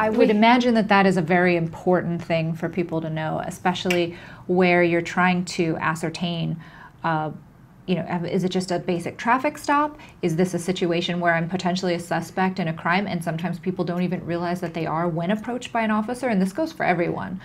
I would imagine that that is a very important thing for people to know, especially where you're trying to ascertain. Uh, you know, is it just a basic traffic stop? Is this a situation where I'm potentially a suspect in a crime? And sometimes people don't even realize that they are when approached by an officer, and this goes for everyone.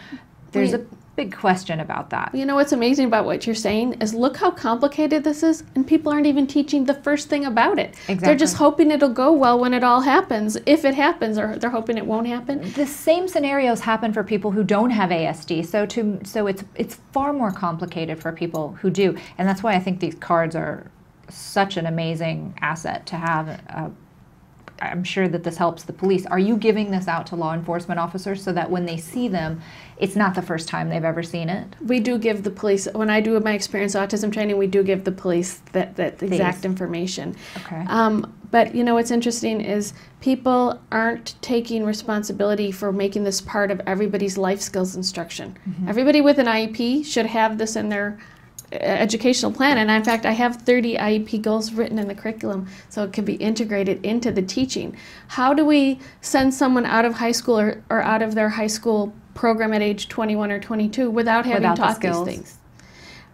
There's a big question about that. You know what's amazing about what you're saying is look how complicated this is, and people aren't even teaching the first thing about it. Exactly. They're just hoping it'll go well when it all happens, if it happens, or they're hoping it won't happen. The same scenarios happen for people who don't have ASD, so to so it's it's far more complicated for people who do, and that's why I think these cards are such an amazing asset to have. Uh, I'm sure that this helps the police. Are you giving this out to law enforcement officers so that when they see them, it's not the first time they've ever seen it? We do give the police, when I do my experience autism training, we do give the police that, that exact information. Okay. Um, but you know what's interesting is people aren't taking responsibility for making this part of everybody's life skills instruction. Mm-hmm. Everybody with an IEP should have this in their educational plan. And in fact, I have 30 IEP goals written in the curriculum so it can be integrated into the teaching. How do we send someone out of high school or, or out of their high school program at age 21 or 22 without having without taught the these things?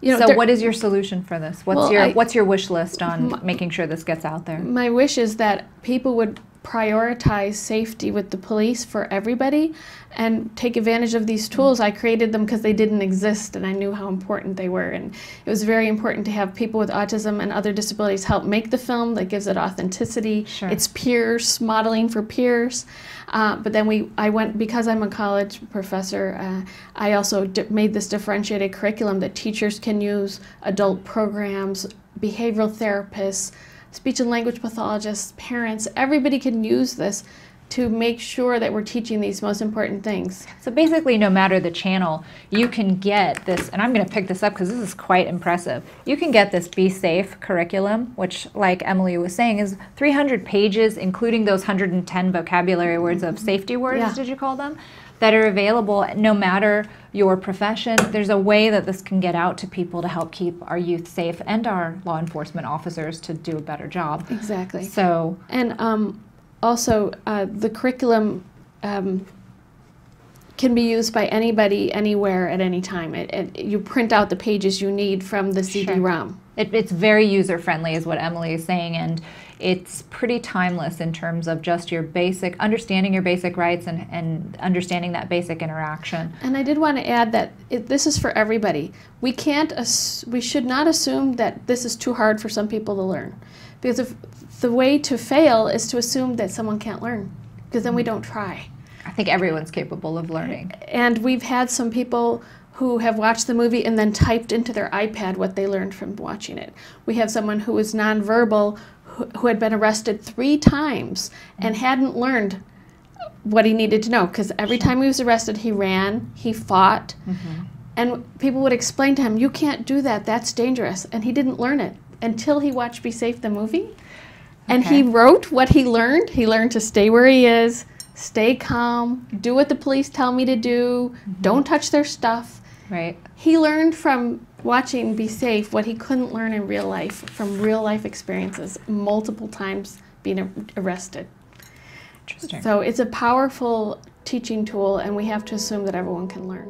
You know, so what is your solution for this? What's well, your I, what's your wish list on my, making sure this gets out there? My wish is that people would prioritize safety with the police for everybody and take advantage of these tools. I created them because they didn't exist and I knew how important they were. And it was very important to have people with autism and other disabilities help make the film that gives it authenticity. Sure. It's peers, modeling for peers. Uh, but then we, I went, because I'm a college professor, uh, I also made this differentiated curriculum that teachers can use, adult programs, behavioral therapists, speech and language pathologists, parents, everybody can use this to make sure that we're teaching these most important things. So basically, no matter the channel, you can get this, and I'm going to pick this up because this is quite impressive. You can get this Be Safe curriculum, which, like Emily was saying, is 300 pages, including those 110 vocabulary words of safety words, yeah. did you call them? That are available no matter your profession. There's a way that this can get out to people to help keep our youth safe and our law enforcement officers to do a better job. Exactly. So and um, also uh, the curriculum. Um, can be used by anybody, anywhere, at any time. It, it, you print out the pages you need from the CD-ROM. Sure. It, it's very user-friendly, is what Emily is saying, and it's pretty timeless in terms of just your basic understanding your basic rights and, and understanding that basic interaction. And I did want to add that it, this is for everybody. We can't we should not assume that this is too hard for some people to learn, because if the way to fail is to assume that someone can't learn, because then we don't try. I think everyone's capable of learning. And we've had some people who have watched the movie and then typed into their iPad what they learned from watching it. We have someone who is nonverbal who, had been arrested three times and hadn't learned what he needed to know because every time he was arrested, he ran, he fought, mm-hmm. and people would explain to him, "You can't do that. That's dangerous." And he didn't learn it until he watched Be Safe the movie, and okay. he wrote what he learned. He learned to stay where he is, stay calm, do what the police tell me to do, mm-hmm. don't touch their stuff. Right. He learned from watching Be Safe what he couldn't learn in real life from real life experiences, multiple times being arrested. Interesting. So it's a powerful teaching tool, and we have to assume that everyone can learn.